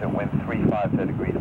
The wind 350 degrees.